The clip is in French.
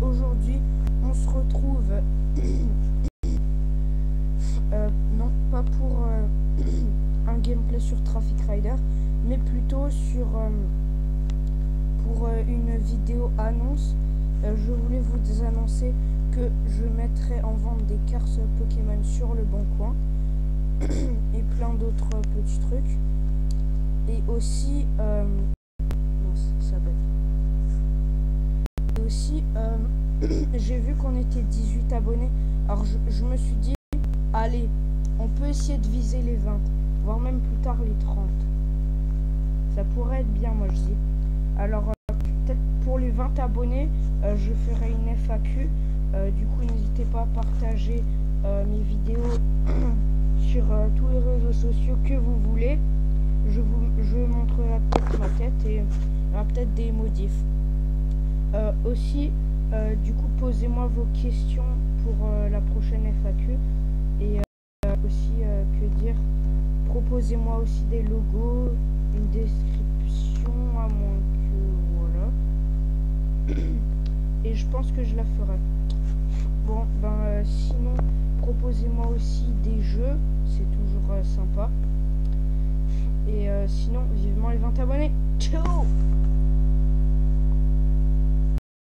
aujourd'hui on se retrouve, euh, non pas pour euh, un gameplay sur Traffic Rider, mais plutôt sur euh, pour une vidéo annonce. je voulais vous annoncer que je mettrai en vente des cartes Pokémon sur le bon coin et plein d'autres petits trucs. Et aussi, aussi, euh, j'ai vu qu'on était 18 abonnés. Alors je, me suis dit, allez, on peut essayer de viser les 20, voire même plus tard les 30. Ça pourrait être bien, moi je dis. Alors, euh, peut-être pour les 20 abonnés, euh, je ferai une FAQ. du coup, n'hésitez pas à partager mes vidéos sur tous les réseaux sociaux que vous voulez. Je vous je montrerai peut-être ma tête et peut-être des modifs. Euh, aussi, euh, du coup, posez-moi vos questions pour euh, la prochaine FAQ. Et aussi, que dire, proposez-moi aussi des logos, une description, à moins que... Voilà. Et je pense que je la ferai. Bon, ben, sinon, proposez-moi aussi des jeux. C'est toujours sympa. Et sinon, vivement les 20 abonnés. Ciao